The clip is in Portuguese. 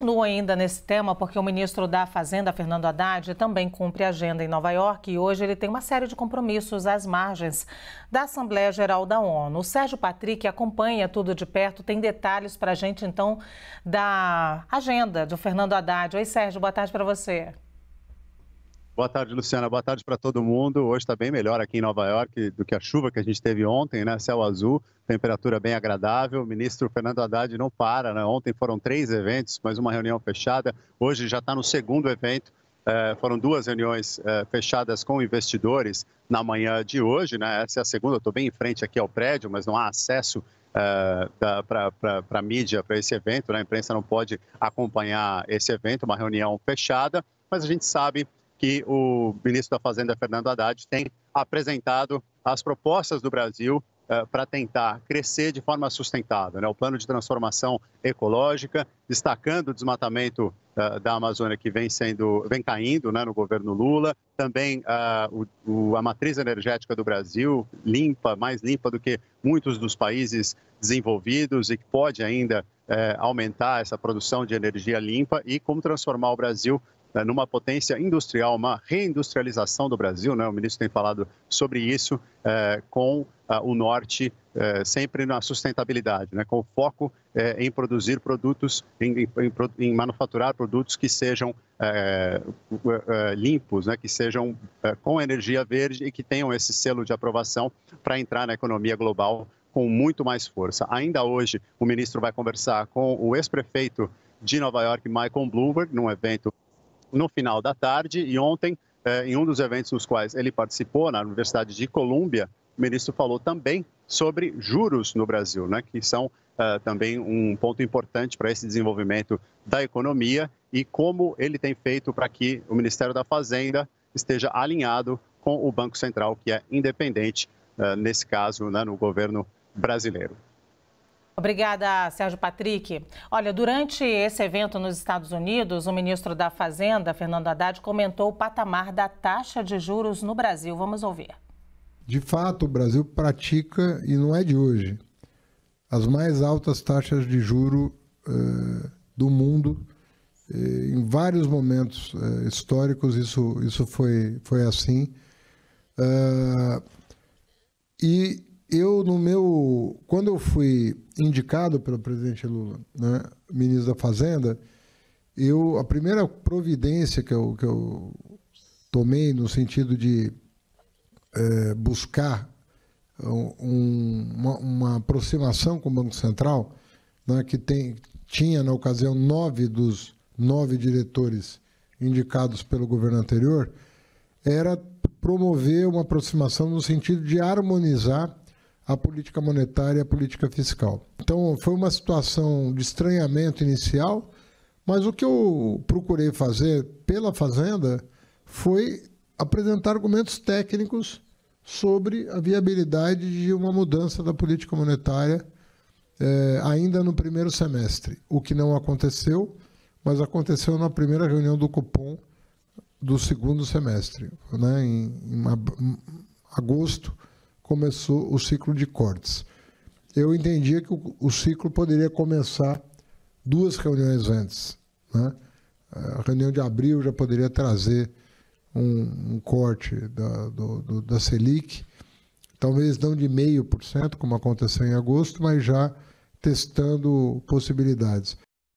Continua ainda nesse tema porque o ministro da Fazenda, Fernando Haddad, também cumpre agenda em Nova York e hoje ele tem uma série de compromissos às margens da Assembleia Geral da ONU. O Sérgio Patrick acompanha tudo de perto, tem detalhes para a gente então da agenda do Fernando Haddad. Oi, Sérgio, boa tarde para você. Boa tarde, Luciana. Boa tarde para todo mundo. Hoje está bem melhor aqui em Nova York do que a chuva que a gente teve ontem, né? Céu azul, temperatura bem agradável. O ministro Fernando Haddad não para, né? Ontem foram três eventos, mais uma reunião fechada. Hoje já está no segundo evento. É, foram duas reuniões é, fechadas com investidores na manhã de hoje, né? Essa é a segunda. Estou bem em frente aqui ao prédio, mas não há acesso é, para a mídia para esse evento. Né? A imprensa não pode acompanhar esse evento, uma reunião fechada. Mas a gente sabe que o ministro da Fazenda, Fernando Haddad, tem apresentado as propostas do Brasil uh, para tentar crescer de forma sustentável. Né? O plano de transformação ecológica, destacando o desmatamento uh, da Amazônia que vem sendo, vem caindo né, no governo Lula, também uh, o, o, a matriz energética do Brasil, limpa, mais limpa do que muitos dos países desenvolvidos e que pode ainda aumentar essa produção de energia limpa e como transformar o Brasil numa potência industrial, uma reindustrialização do Brasil, né? o ministro tem falado sobre isso, é, com ah, o norte é, sempre na sustentabilidade, né? com foco é, em produzir produtos, em, em, em, manufaturar produtos que sejam limpos, né? que sejam com energia verde e que tenham esse selo de aprovação para entrar na economia global com muito mais força. Ainda hoje, o ministro vai conversar com o ex-prefeito de Nova York, Michael Bloomberg, num evento no final da tarde. E ontem, eh, em um dos eventos nos quais ele participou, na Universidade de Colômbia, o ministro falou também sobre juros no Brasil, né, que são eh, também um ponto importante para esse desenvolvimento da economia e como ele tem feito para que o Ministério da Fazenda esteja alinhado com o Banco Central, que é independente, eh, nesse caso, né, no governo brasileiro. Obrigada, Sérgio Patrick. Olha, durante esse evento nos Estados Unidos, o ministro da Fazenda, Fernando Haddad, comentou o patamar da taxa de juros no Brasil. Vamos ouvir. De fato, o Brasil pratica, e não é de hoje, as mais altas taxas de juro eh, do mundo. Eh, em vários momentos eh, históricos isso, isso foi, foi assim. Uh, e eu no meu quando eu fui indicado pelo presidente Lula, né, ministro da Fazenda, eu a primeira providência que eu, que eu tomei no sentido de é, buscar um, uma, uma, aproximação com o Banco Central, né, que tem, tinha na ocasião nove dos nove diretores indicados pelo governo anterior, era promover uma aproximação no sentido de harmonizar a política monetária e a política fiscal. Então, foi uma situação de estranhamento inicial, mas o que eu procurei fazer pela Fazenda foi apresentar argumentos técnicos sobre a viabilidade de uma mudança da política monetária eh, ainda no primeiro semestre, o que não aconteceu, mas aconteceu na primeira reunião do cupom do segundo semestre, né, em, em agosto começou o ciclo de cortes. Eu entendia que o, o ciclo poderia começar duas reuniões antes. Né? A reunião de abril já poderia trazer um, um corte da, do, do, da Selic, talvez não de meio por cento, como aconteceu em agosto, mas já testando possibilidades.